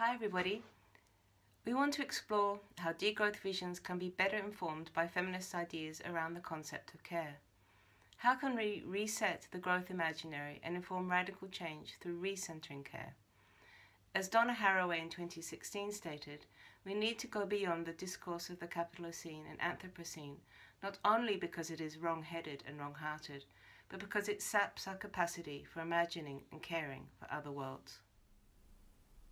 Hi everybody. We want to explore how degrowth visions can be better informed by feminist ideas around the concept of care. How can we reset the growth imaginary and inform radical change through recentering care? As Donna Haraway in 2016 stated, we need to go beyond the discourse of the Capitalocene and Anthropocene, not only because it is wrong-headed and wrong-hearted, but because it saps our capacity for imagining and caring for other worlds.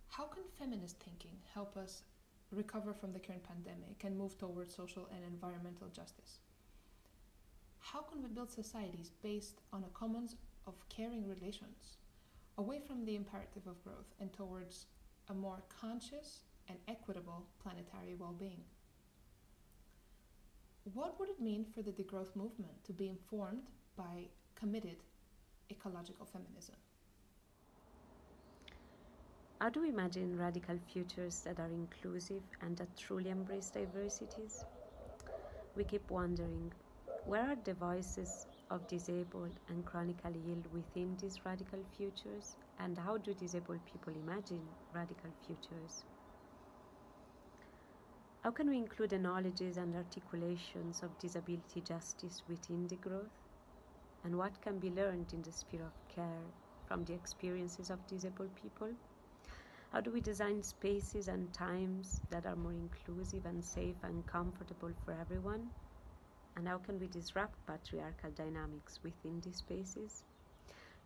How can feminist thinking help us recover from the current pandemic and move towards social and environmental justice? How can we build societies based on a commons of caring relations, away from the imperative of growth and towards a more conscious and equitable planetary well being? What would it mean for the degrowth movement to be informed by committed ecological feminism? How do we imagine radical futures that are inclusive and that truly embrace diversities? We keep wondering where are the voices of disabled and chronically ill within these radical futures, and how do disabled people imagine radical futures? How can we include the knowledges and articulations of disability justice within degrowth? And what can be learned in the sphere of care from the experiences of disabled people? How do we design spaces and times that are more inclusive and safe and comfortable for everyone? And how can we disrupt patriarchal dynamics within these spaces?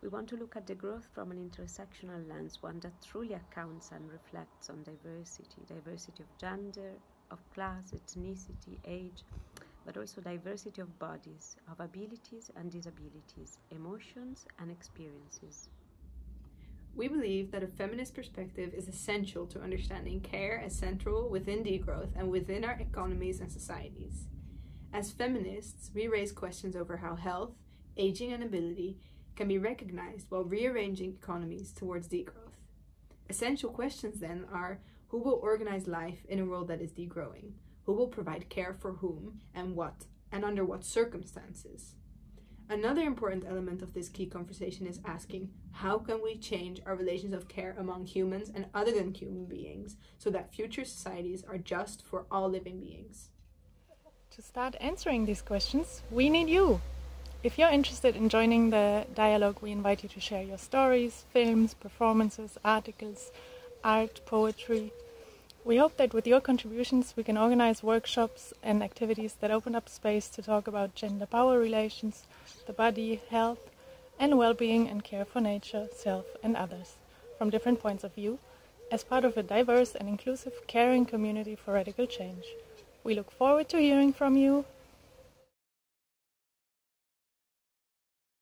We want to look at degrowth from an intersectional lens, one that truly accounts and reflects on diversity diversity of gender, of class, ethnicity, age, but also diversity of bodies, of abilities and disabilities, emotions and experiences. We believe that a feminist perspective is essential to understanding care as central within degrowth and within our economies and societies. As feminists, we raise questions over how health, aging, and ability can be recognized while rearranging economies towards degrowth. Essential questions then are who will organize life in a world that is degrowing? Who will provide care for whom and what, and under what circumstances? Another important element of this key conversation is asking how can we change our relations of care among humans and other than human beings so that future societies are just for all living beings? To start answering these questions, we need you. If you're interested in joining the dialogue, we invite you to share your stories, films, performances, articles, art, poetry. We hope that with your contributions, we can organize workshops and activities that open up space to talk about gender power relations the body, health, and well being and care for nature, self, and others from different points of view as part of a diverse and inclusive caring community for radical change. We look forward to hearing from you